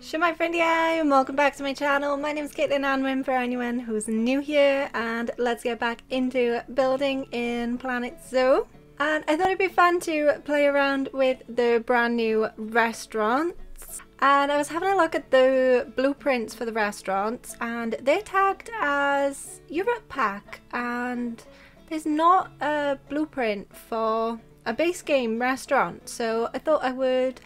Shemai friendy and welcome back to my channel. My name is Caitlin Anwyn for anyone who's new here and let's get back into building in Planet Zoo. And I thought it'd be fun to play around with the brand new restaurants. And I was having a look at the blueprints for the restaurants and they're tagged as Europe Pack and there's not a blueprint for a base game restaurant. So I thought I would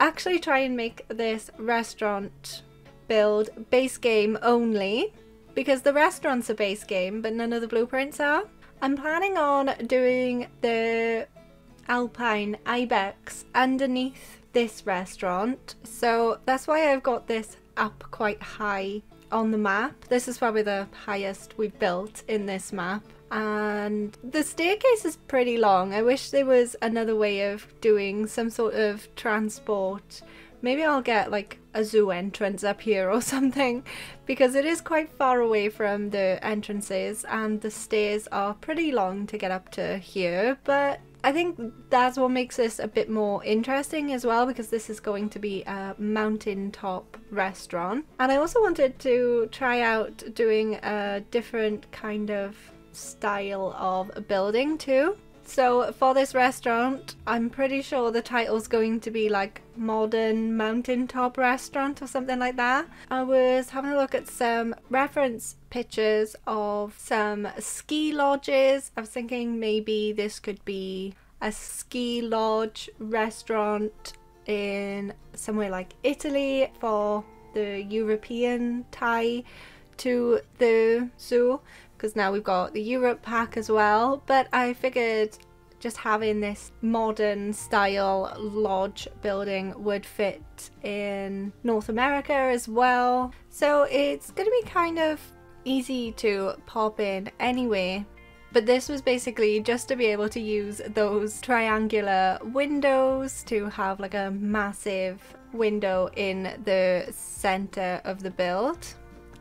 actually try and make this restaurant build base game only because the restaurant's a base game but none of the blueprints are. I'm planning on doing the Alpine Ibex underneath this restaurant so that's why I've got this up quite high on the map. This is probably the highest we've built in this map and the staircase is pretty long. I wish there was another way of doing some sort of transport. Maybe I'll get like a zoo entrance up here or something because it is quite far away from the entrances and the stairs are pretty long to get up to here but I think that's what makes this a bit more interesting as well because this is going to be a mountaintop restaurant and I also wanted to try out doing a different kind of style of building too. So for this restaurant, I'm pretty sure the title's going to be like modern mountaintop restaurant or something like that. I was having a look at some reference pictures of some ski lodges. I was thinking maybe this could be a ski lodge restaurant in somewhere like Italy for the European tie to the zoo because now we've got the Europe pack as well. But I figured just having this modern style lodge building would fit in North America as well. So it's going to be kind of easy to pop in anyway. But this was basically just to be able to use those triangular windows to have like a massive window in the center of the build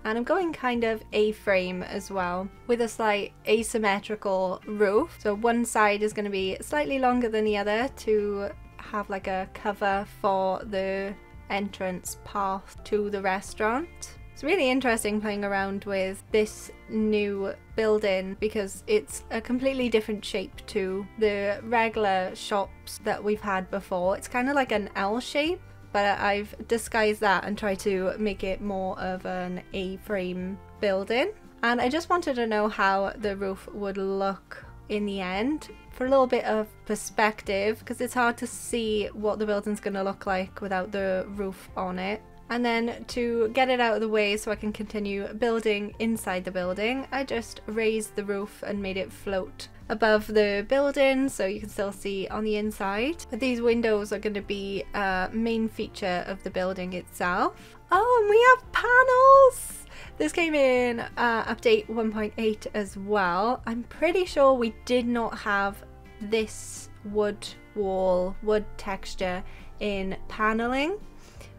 and I'm going kind of A-frame as well with a slight asymmetrical roof. So one side is going to be slightly longer than the other to have like a cover for the entrance path to the restaurant. It's really interesting playing around with this new building because it's a completely different shape to the regular shops that we've had before. It's kind of like an L shape but I've disguised that and tried to make it more of an A-frame building. And I just wanted to know how the roof would look in the end for a little bit of perspective because it's hard to see what the building's going to look like without the roof on it. And then to get it out of the way so I can continue building inside the building, I just raised the roof and made it float above the building so you can still see on the inside. But these windows are going to be a main feature of the building itself. Oh, and we have panels! This came in uh, update 1.8 as well. I'm pretty sure we did not have this wood wall, wood texture in paneling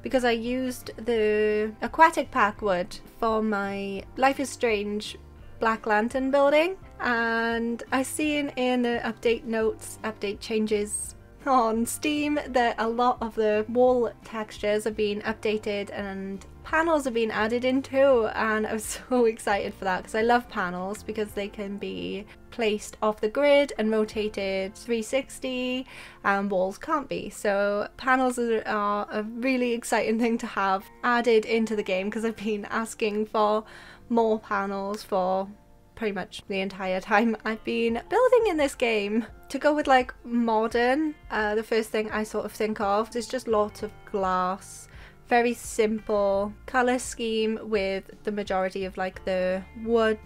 because I used the aquatic pack wood for my Life is Strange Black Lantern building and I seen in the update notes, update changes on Steam that a lot of the wall textures are being updated and panels are being added into and I'm so excited for that because I love panels because they can be placed off the grid and rotated 360 and walls can't be. So panels are a really exciting thing to have added into the game because I've been asking for more panels for pretty much the entire time I've been building in this game. To go with like modern, uh, the first thing I sort of think of is just lots of glass. Very simple colour scheme with the majority of like the wood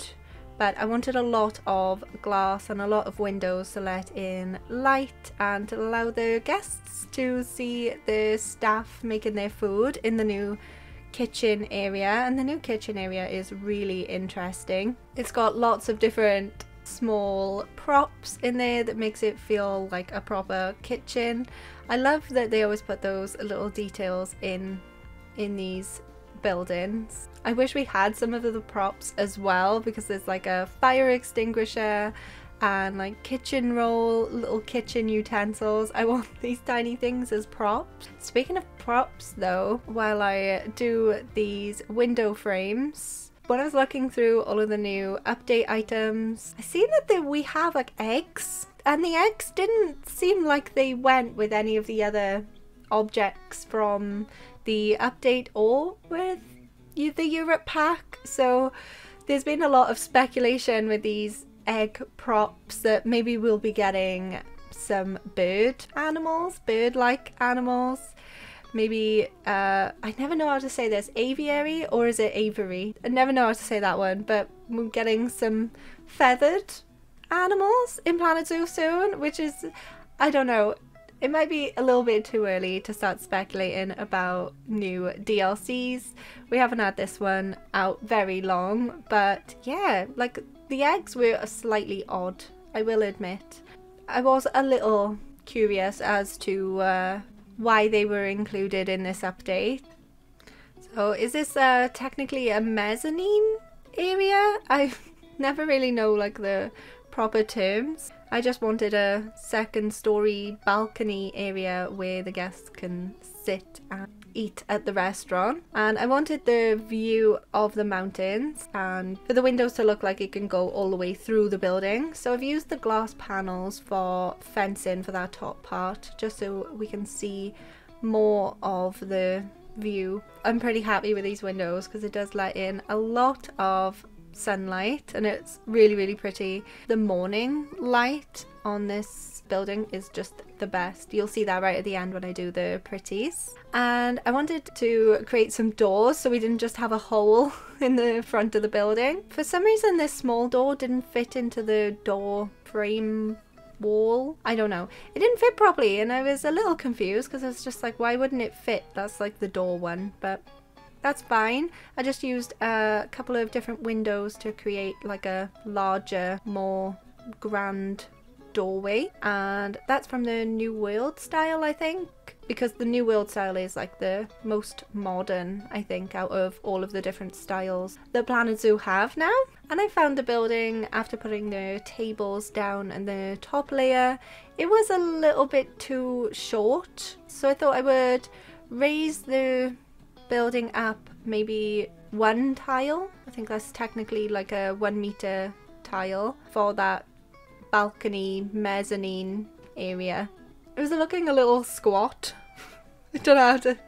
but I wanted a lot of glass and a lot of windows to let in light and allow the guests to see the staff making their food in the new kitchen area and the new kitchen area is really interesting. It's got lots of different small props in there that makes it feel like a proper kitchen. I love that they always put those little details in in these buildings. I wish we had some of the props as well because there's like a fire extinguisher and like kitchen roll, little kitchen utensils. I want these tiny things as props. Speaking of props though, while I do these window frames, when I was looking through all of the new update items, I seen that they, we have like eggs and the eggs didn't seem like they went with any of the other objects from the update or with the Europe pack. So there's been a lot of speculation with these egg props that maybe we'll be getting some bird animals, bird-like animals. Maybe, uh, I never know how to say this, aviary or is it aviary? I never know how to say that one, but we're getting some feathered animals in Planet Zoo soon, which is, I don't know, it might be a little bit too early to start speculating about new DLCs. We haven't had this one out very long, but yeah, like the eggs were slightly odd, I will admit. I was a little curious as to uh, why they were included in this update. So is this uh, technically a mezzanine area? I never really know like the proper terms. I just wanted a second story balcony area where the guests can sit and eat at the restaurant and I wanted the view of the mountains and for the windows to look like it can go all the way through the building so I've used the glass panels for fencing for that top part just so we can see more of the view. I'm pretty happy with these windows because it does let in a lot of sunlight and it's really really pretty. The morning light on this building is just the best. You'll see that right at the end when I do the pretties. And I wanted to create some doors so we didn't just have a hole in the front of the building. For some reason this small door didn't fit into the door frame wall. I don't know. It didn't fit properly and I was a little confused because I was just like why wouldn't it fit? That's like the door one but that's fine. I just used a couple of different windows to create like a larger, more grand doorway. And that's from the New World style I think. Because the New World style is like the most modern I think out of all of the different styles that Planet Zoo have now. And I found the building after putting the tables down and the top layer it was a little bit too short. So I thought I would raise the building up maybe one tile. I think that's technically like a one meter tile for that balcony mezzanine area. It was looking a little squat. I don't know how to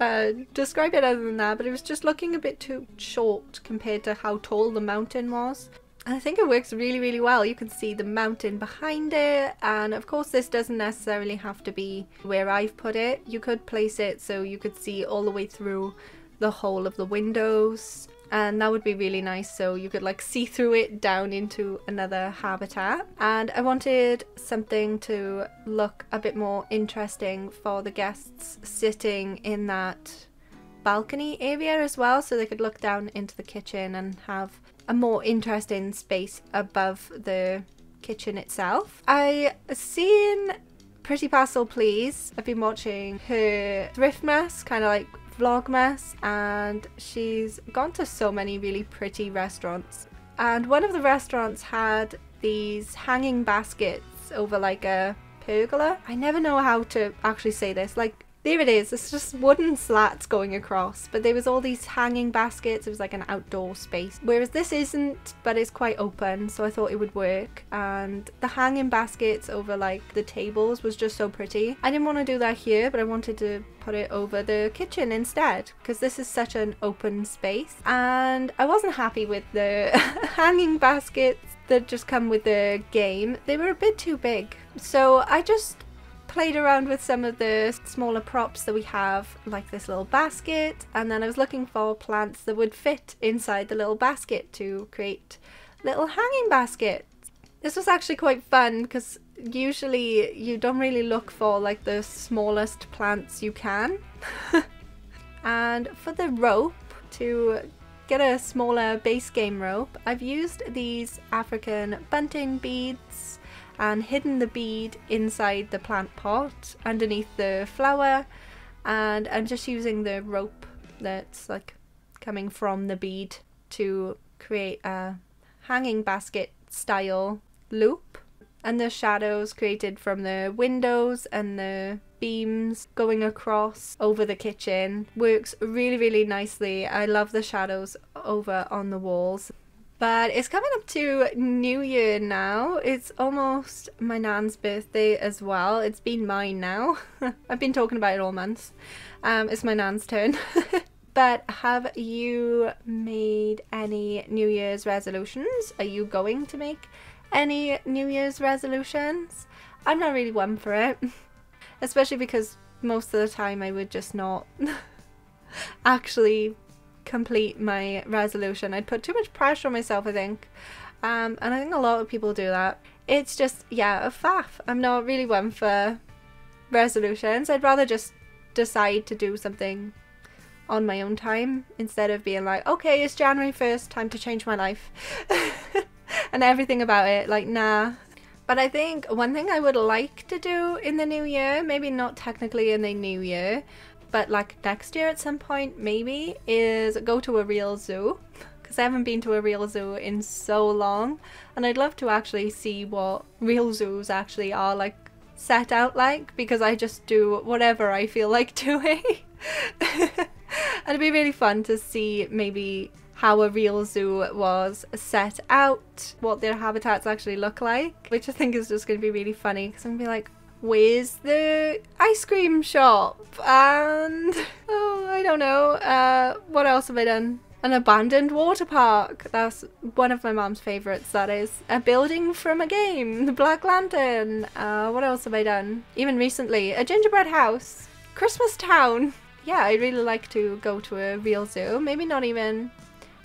uh, describe it other than that, but it was just looking a bit too short compared to how tall the mountain was. I think it works really, really well. You can see the mountain behind it. And of course, this doesn't necessarily have to be where I've put it. You could place it so you could see all the way through the whole of the windows. And that would be really nice. So you could like see through it down into another habitat. And I wanted something to look a bit more interesting for the guests sitting in that balcony area as well. So they could look down into the kitchen and have a more interesting space above the kitchen itself. I seen Pretty Parcel Please. I've been watching her Thriftmas, kind of like Vlogmas, and she's gone to so many really pretty restaurants. And one of the restaurants had these hanging baskets over like a pergola. I never know how to actually say this, like there it is, it's just wooden slats going across, but there was all these hanging baskets, it was like an outdoor space. Whereas this isn't, but it's quite open, so I thought it would work. And the hanging baskets over like the tables was just so pretty. I didn't want to do that here, but I wanted to put it over the kitchen instead, because this is such an open space. And I wasn't happy with the hanging baskets that just come with the game. They were a bit too big. So I just played around with some of the smaller props that we have, like this little basket, and then I was looking for plants that would fit inside the little basket to create little hanging baskets. This was actually quite fun because usually you don't really look for like the smallest plants you can. and for the rope, to get a smaller base game rope, I've used these African bunting beads and hidden the bead inside the plant pot underneath the flower and I'm just using the rope that's like coming from the bead to create a hanging basket style loop and the shadows created from the windows and the beams going across over the kitchen works really really nicely. I love the shadows over on the walls. But it's coming up to New Year now. It's almost my nan's birthday as well. It's been mine now. I've been talking about it all month. Um, it's my nan's turn. but have you made any New Year's resolutions? Are you going to make any New Year's resolutions? I'm not really one for it. Especially because most of the time I would just not actually complete my resolution. I'd put too much pressure on myself, I think. Um, and I think a lot of people do that. It's just, yeah, a faff. I'm not really one for resolutions. I'd rather just decide to do something on my own time instead of being like, okay, it's January 1st, time to change my life. and everything about it. Like, nah. But I think one thing I would like to do in the new year, maybe not technically in the new year, but like next year at some point maybe is go to a real zoo. Because I haven't been to a real zoo in so long and I'd love to actually see what real zoos actually are like set out like because I just do whatever I feel like doing. And it'd be really fun to see maybe how a real zoo was set out, what their habitats actually look like, which I think is just going to be really funny because I'm going to be like, where's the ice cream shop? And oh, I don't know. Uh, what else have I done? An abandoned water park. That's one of my mom's favourites. That is a building from a game. The Black Lantern. Uh, what else have I done? Even recently, a gingerbread house. Christmas town. Yeah, I'd really like to go to a real zoo. Maybe not even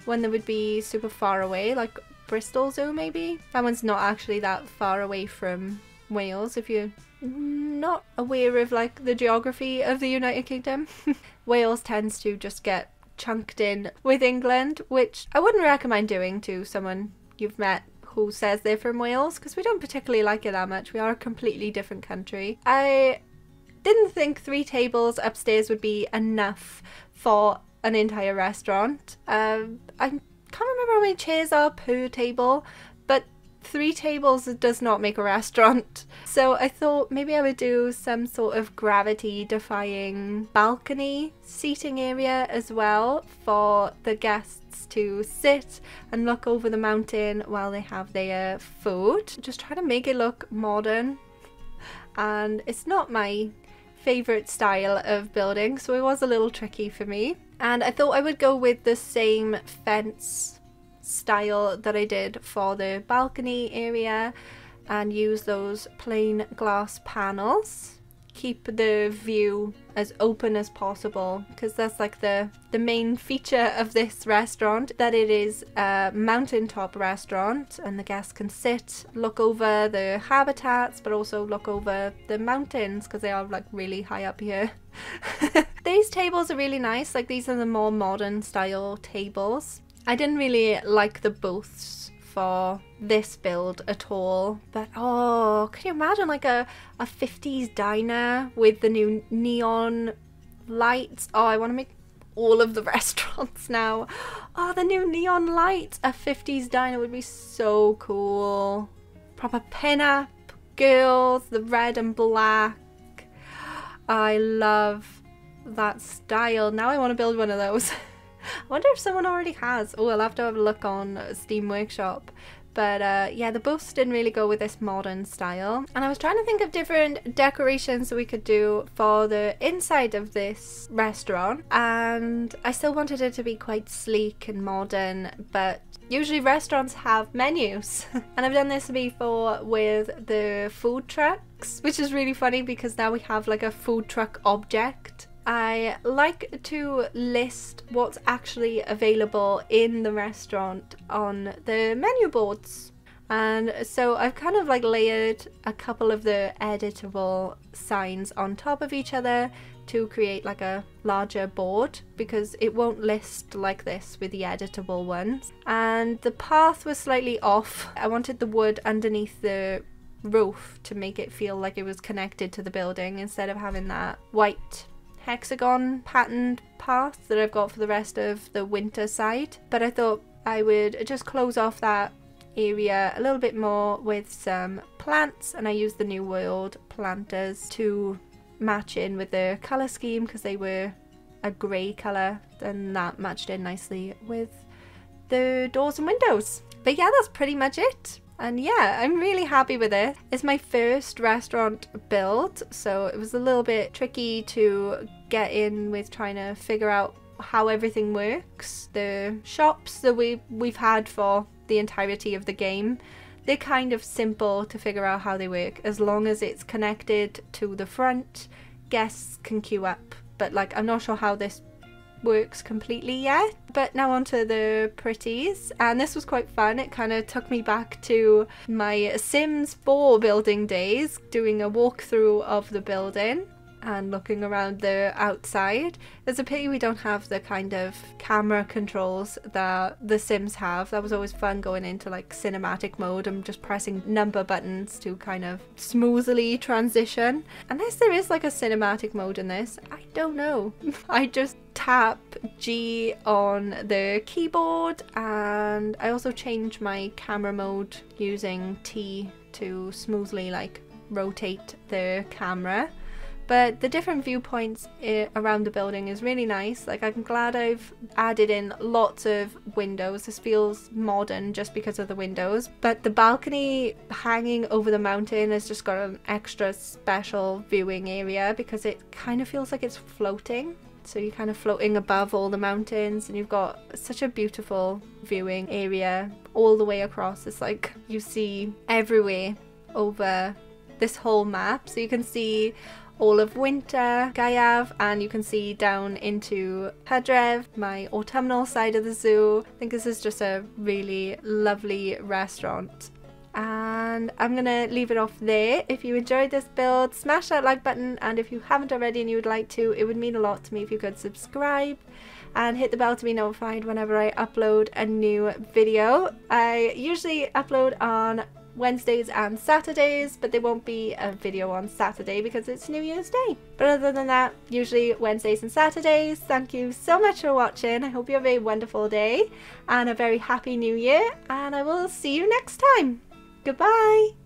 one that would be super far away, like Bristol Zoo maybe. That one's not actually that far away from Wales if you're not aware of like the geography of the United Kingdom. Wales tends to just get chunked in with England, which I wouldn't recommend doing to someone you've met who says they're from Wales because we don't particularly like it that much. We are a completely different country. I didn't think three tables upstairs would be enough for an entire restaurant. Um, I can't remember how many chairs are per table, three tables does not make a restaurant. So I thought maybe I would do some sort of gravity defying balcony seating area as well for the guests to sit and look over the mountain while they have their food. Just try to make it look modern. And it's not my favourite style of building, so it was a little tricky for me. And I thought I would go with the same fence style that I did for the balcony area and use those plain glass panels. Keep the view as open as possible because that's like the the main feature of this restaurant that it is a mountaintop restaurant and the guests can sit look over the habitats but also look over the mountains because they are like really high up here. These tables are really nice like these are the more modern style tables I didn't really like the booths for this build at all. But oh, can you imagine like a, a 50s diner with the new neon lights? Oh, I want to make all of the restaurants now. Oh, the new neon lights. A 50s diner would be so cool. Proper pin-up girls, the red and black. I love that style. Now I want to build one of those. I wonder if someone already has. Oh, I'll have to have a look on Steam Workshop. But uh, yeah, the booths didn't really go with this modern style. And I was trying to think of different decorations we could do for the inside of this restaurant. And I still wanted it to be quite sleek and modern, but usually restaurants have menus. and I've done this before with the food trucks, which is really funny because now we have like a food truck object I like to list what's actually available in the restaurant on the menu boards. And so I've kind of like layered a couple of the editable signs on top of each other to create like a larger board because it won't list like this with the editable ones. And the path was slightly off. I wanted the wood underneath the roof to make it feel like it was connected to the building instead of having that white hexagon patterned path that I've got for the rest of the winter side. But I thought I would just close off that area a little bit more with some plants and I used the New World planters to match in with the colour scheme because they were a grey colour and that matched in nicely with the doors and windows. But yeah, that's pretty much it. And yeah, I'm really happy with it. It's my first restaurant build, so it was a little bit tricky to get in with trying to figure out how everything works. The shops that we we've had for the entirety of the game, they're kind of simple to figure out how they work. As long as it's connected to the front, guests can queue up. But like, I'm not sure how this works completely yet. But now onto the pretties, and this was quite fun. It kind of took me back to my Sims 4 building days, doing a walkthrough of the building and looking around the outside. It's a pity we don't have the kind of camera controls that the Sims have. That was always fun going into like cinematic mode and just pressing number buttons to kind of smoothly transition. Unless there is like a cinematic mode in this, I don't know. I just tap G on the keyboard and I also change my camera mode using T to smoothly like rotate the camera but the different viewpoints eh, around the building is really nice. Like I'm glad I've added in lots of windows. This feels modern just because of the windows. But the balcony hanging over the mountain has just got an extra special viewing area because it kind of feels like it's floating. So you're kind of floating above all the mountains and you've got such a beautiful viewing area all the way across. It's like you see everywhere over this whole map. So you can see all of winter Gaeaf and you can see down into Hydref, my autumnal side of the zoo. I think this is just a really lovely restaurant and I'm gonna leave it off there. If you enjoyed this build, smash that like button and if you haven't already and you would like to, it would mean a lot to me if you could subscribe and hit the bell to be notified whenever I upload a new video. I usually upload on Wednesdays and Saturdays, but there won't be a video on Saturday because it's New Year's Day. But other than that, usually Wednesdays and Saturdays. Thank you so much for watching. I hope you have a wonderful day and a very happy new year, and I will see you next time. Goodbye!